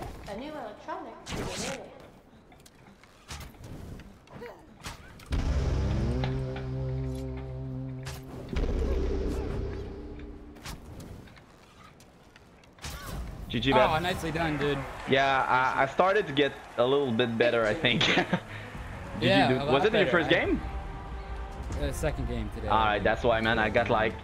electronic. Really? GG, Oh, nicely done, dude. Yeah, I, I started to get a little bit better, I think. Yeah, was it your first I- game? Uh, second game today. Alright, that's why, man. I got like